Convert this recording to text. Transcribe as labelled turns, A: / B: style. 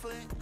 A: foot